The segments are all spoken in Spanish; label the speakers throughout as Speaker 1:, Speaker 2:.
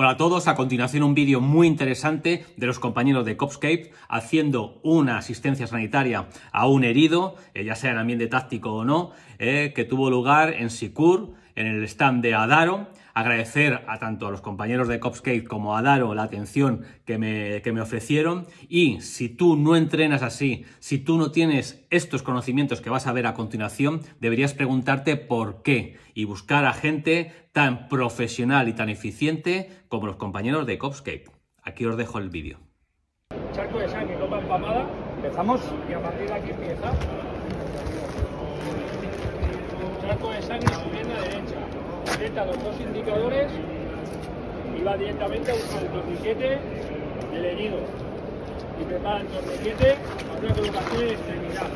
Speaker 1: Hola a todos, a continuación un vídeo muy interesante de los compañeros de Copscape haciendo una asistencia sanitaria a un herido, eh, ya sea en ambiente táctico o no, eh, que tuvo lugar en Sicur, en el stand de Adaro. Agradecer a tanto a los compañeros de Copscape como a Adaro la atención que me, que me ofrecieron. Y si tú no entrenas así, si tú no tienes estos conocimientos que vas a ver a continuación, deberías preguntarte por qué y buscar a gente tan profesional y tan eficiente como los compañeros de Copscape. Aquí os dejo el vídeo.
Speaker 2: charco de sangre, copa empamada, empezamos y a partir de aquí empieza. Charco de sangre, su pierna derecha. Aprieta los dos indicadores y va directamente a buscar el torniquete del herido. Y prepara el torniquete a una colocación en extremidad.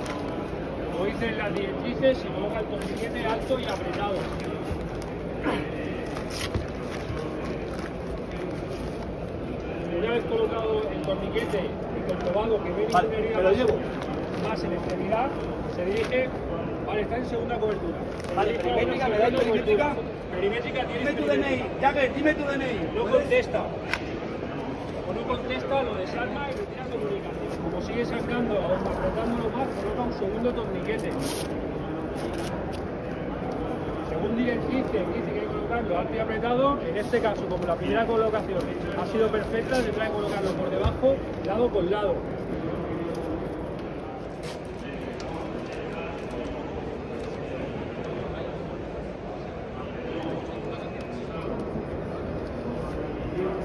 Speaker 2: Como dicen las directrices, se coloca el torniquete alto y apretado. Una vez colocado el torniquete y comprobado que viene
Speaker 3: Vale,
Speaker 2: una herida más en extremidad, se dirige, vale, está en segunda cobertura.
Speaker 3: Vale, perimétrica, ¿me da
Speaker 2: segunda
Speaker 3: perimétrica?
Speaker 2: Perimétrica
Speaker 3: Dime tu. DNI, Jagger, dime tu DNI.
Speaker 2: No contesta. O no contesta, lo desarma y retira comunicación. Como sigue sacando o apretándolo más, coloca un segundo torniquete. Según directriz que dice que hay que colocarlo alto y apretado, en este caso, como la primera colocación ha sido perfecta, se trae colocarlo por debajo, lado con lado.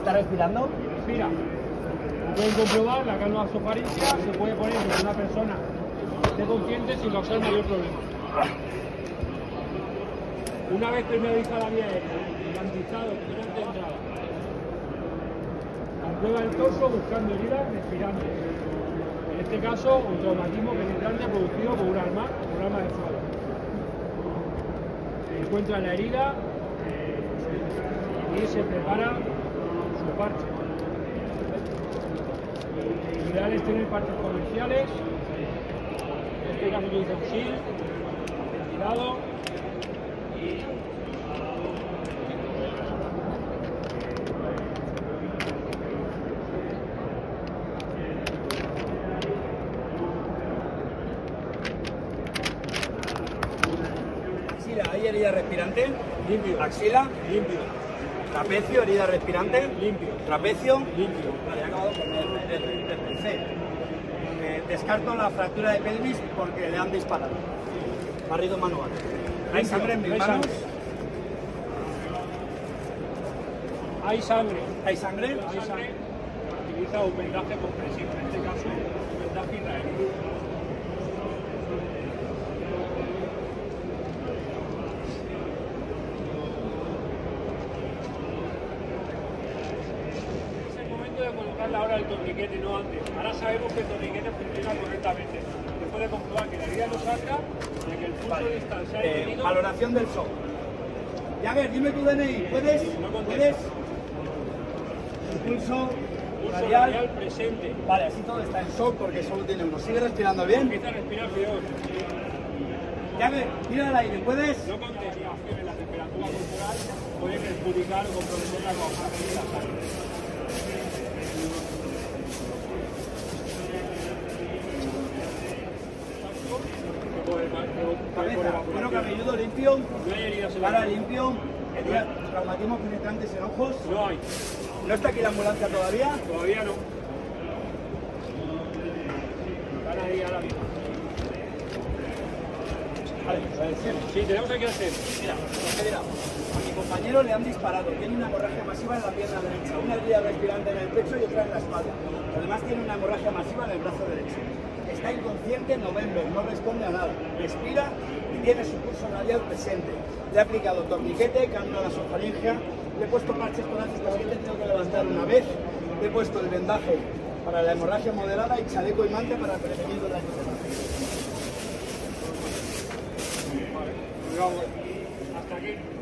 Speaker 3: ¿Está respirando?
Speaker 2: Respira. Pueden comprobar la calma vasofaringia, se puede poner en una persona esté consciente sin causar mayor problema. Una vez permeabilizada la vía aérea, garantizado que no de entrada, comprueba el torso buscando heridas respirantes. En este caso, un traumatismo penetrante producido por un arma, un arma de fuego. Encuentra la herida y se prepara su parche. Lo ideal es tener parches comerciales. En este caso utiliza un SIL, ventilado.
Speaker 3: Axila, ¿hay herida respirante?
Speaker 2: Limpio.
Speaker 3: Axila,
Speaker 2: Limpio,
Speaker 3: trapecio, herida respirante.
Speaker 2: limpio,
Speaker 3: Trapecio.
Speaker 2: limpio.
Speaker 3: Vale, he acabado con el, el, el- C. Eh, descarto la fractura de pelvis porque le han disparado. Barrido manual. ¿Hay sangre en mis
Speaker 2: hay
Speaker 3: manos?
Speaker 2: sangre. Hay sangre.
Speaker 3: ¿Hay sangre?
Speaker 2: Hay sangre. Utiliza un vendaje compresivo, en este caso, un vendaje israelí. Es el momento de colocar la hora del torniquete, no antes. Ahora sabemos que el torniquete funciona correctamente. Después de comprobar que la herida no saca, de que el pulso distal se ha
Speaker 3: Eh, valoración del shock. Jagger, dime tu DNI. ¿Puedes?
Speaker 2: No.
Speaker 3: ¿Puedes? Impulso
Speaker 2: pulso
Speaker 3: radial.
Speaker 2: radial presente.
Speaker 3: Vale, así todo está en shock porque solo tiene uno. ¿Sigue respirando bien?
Speaker 2: Empieza a respirar peor.
Speaker 3: Jagger, mira al aire. ¿Puedes?
Speaker 2: No en la temperatura corporal puede perjudicar o comprometer la coagulación de la sangre.
Speaker 3: Limpio.
Speaker 2: No hay heridas en
Speaker 3: limpio. herida- Traumatismos penetrantes en ojos.
Speaker 2: No hay.
Speaker 3: ¿No está aquí la ambulancia todavía?
Speaker 2: Todavía no. Están ahí ahora mismo.
Speaker 3: Vale, sí.
Speaker 2: Tenemos aquí al centro.
Speaker 3: Mira, a mi compañero le han disparado, tiene una hemorragia masiva en la pierna derecha, una herida respirante en el pecho y otra en la espalda. Además tiene una hemorragia masiva en el brazo derecho. Está inconsciente, no vende, no responde a nada. Respira tiene su pulso radial presente. Le he aplicado torniquete, cambio la sofaringia, le he puesto parches que he tenido que levantar una vez, le he puesto el vendaje para la hemorragia moderada y chaleco y manta para prevenir de
Speaker 2: Cuidado. Hasta aquí.